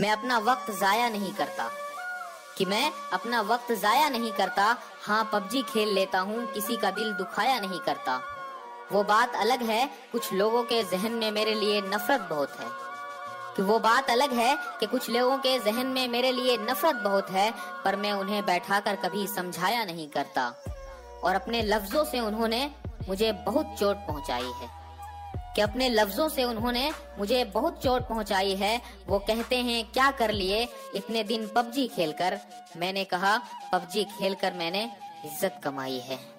मैं अपना वक्त जाया नहीं करता। कि मैं अपना वक्त जाया नहीं करता हाँ पबजी खेल लेता हूँ, किसी का दिल दुखाया नहीं करता। वो बात अलग है, कुछ लोगों के जहन में मेरे लिए नफरत बहुत है। कि वो बात अलग है कि कुछ लोगों के जहन में मेरे लिए नफरत बहुत है, पर मैं उन्हें बैठा कर कभी समझाया नहीं करता। और अपने लफ्जों से उन्होंने मुझे बहुत चोट पहुंचाई है। कि अपने लफ्जों से उन्होंने मुझे बहुत चोट पहुंचाई है। वो कहते हैं, क्या कर लिए? इतने दिन पबजी खेलकर। मैंने कहा, पबजी खेलकर मैंने इज़्ज़त कमाई है।